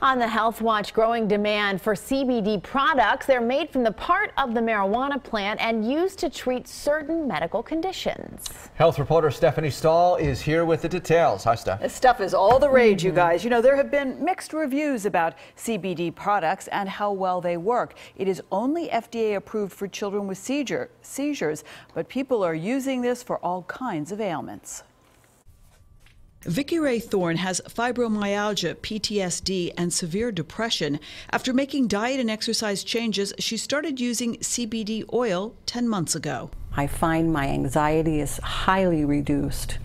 On the Health Watch, growing demand for CBD products. They're made from the part of the marijuana plant and used to treat certain medical conditions. Health reporter Stephanie Stahl is here with the details. Hi, Steph. This stuff is all the rage, you mm-hmm. guys. You know, there have been mixed reviews about CBD products and how well they work. It is only FDA approved for children with seizure, seizures, but people are using this for all kinds of ailments. Vicki Ray Thorne has fibromyalgia, PTSD, and severe depression. After making diet and exercise changes, she started using CBD oil 10 months ago. I find my anxiety is highly reduced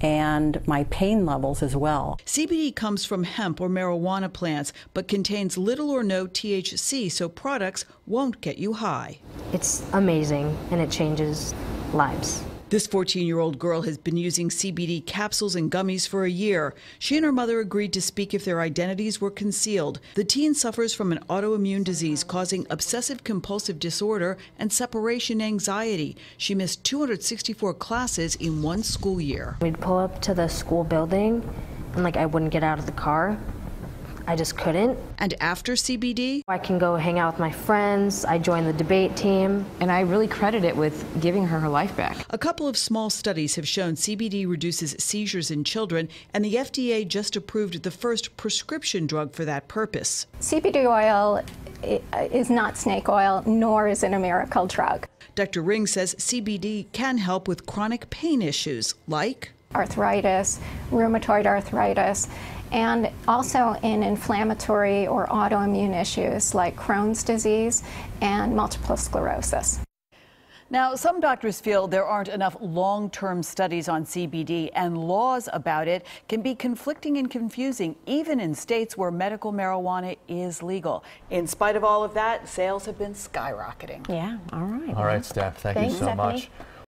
and my pain levels as well. CBD comes from hemp or marijuana plants, but contains little or no THC, so products won't get you high. It's amazing and it changes lives. This 14 year old girl has been using CBD capsules and gummies for a year. She and her mother agreed to speak if their identities were concealed. The teen suffers from an autoimmune disease causing obsessive compulsive disorder and separation anxiety. She missed 264 classes in one school year. We'd pull up to the school building and like I wouldn't get out of the car I just couldn't. And after CBD? I can go hang out with my friends. I joined the debate team. And I really credit it with giving her her life back. A couple of small studies have shown CBD reduces seizures in children, and the FDA just approved the first prescription drug for that purpose. CBD oil is not snake oil, nor is it a miracle drug. Dr. Ring says CBD can help with chronic pain issues like arthritis, rheumatoid arthritis, and also in inflammatory or autoimmune issues like Crohn's disease and multiple sclerosis. Now, some doctors feel there aren't enough long term studies on CBD, and laws about it can be conflicting and confusing, even in states where medical marijuana is legal. In spite of all of that, sales have been skyrocketing. Yeah, all right. All right, Steph, thank Thanks, you so Stephanie. much.